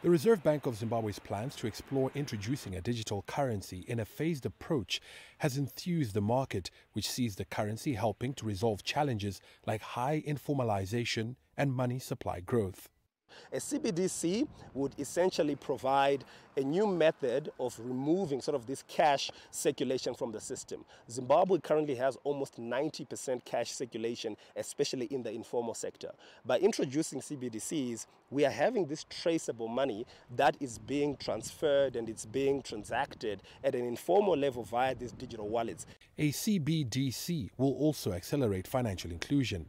The Reserve Bank of Zimbabwe's plans to explore introducing a digital currency in a phased approach has enthused the market, which sees the currency helping to resolve challenges like high informalization and money supply growth. A CBDC would essentially provide a new method of removing sort of this cash circulation from the system. Zimbabwe currently has almost 90% cash circulation, especially in the informal sector. By introducing CBDCs, we are having this traceable money that is being transferred and it's being transacted at an informal level via these digital wallets. A CBDC will also accelerate financial inclusion.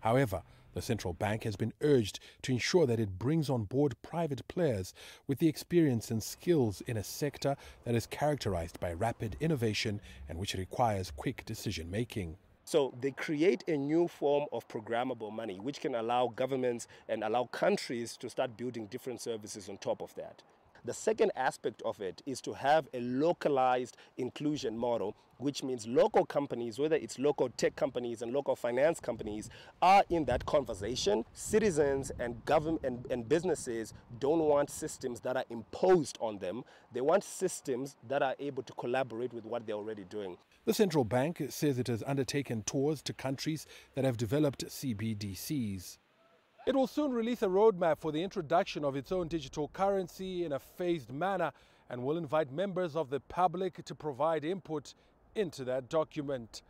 However, the central bank has been urged to ensure that it brings on board private players with the experience and skills in a sector that is characterized by rapid innovation and which requires quick decision making. So they create a new form of programmable money, which can allow governments and allow countries to start building different services on top of that. The second aspect of it is to have a localized inclusion model, which means local companies, whether it's local tech companies and local finance companies, are in that conversation. Citizens and government and, and businesses don't want systems that are imposed on them. They want systems that are able to collaborate with what they're already doing. The central bank says it has undertaken tours to countries that have developed CBDCs. It will soon release a roadmap for the introduction of its own digital currency in a phased manner and will invite members of the public to provide input into that document.